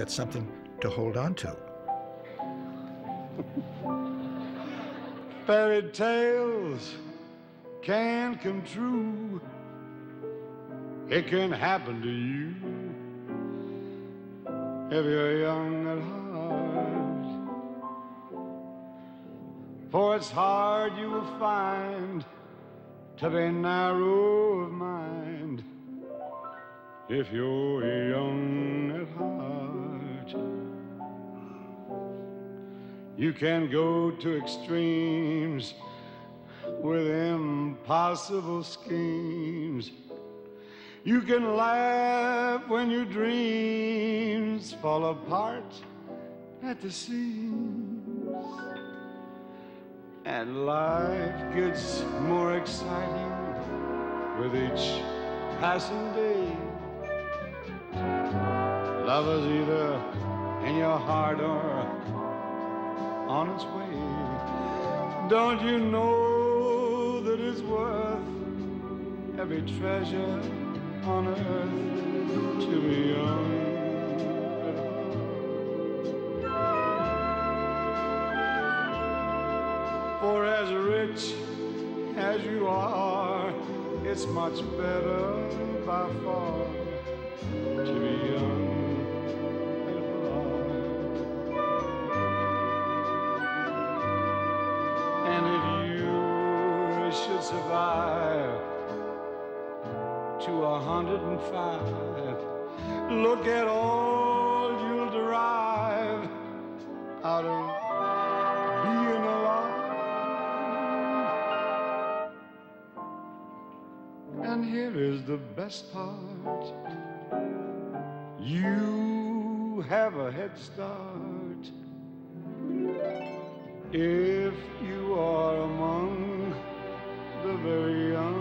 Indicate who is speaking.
Speaker 1: that's something to hold on to.
Speaker 2: Fairy tales can come true. It can happen to you if you're young at heart. For it's hard you will find to be narrow of mind if you're young at heart. You can go to extremes with impossible schemes. You can laugh when your dreams fall apart at the seams. And life gets more exciting with each passing day. Love is either in your heart or on its way. Don't you know that it's worth every treasure on earth to be young? For as rich as you are, it's much better by far to be young survive to a hundred and five, look at all you'll derive out of being alive. And here is the best part. You have a head start if you are very young.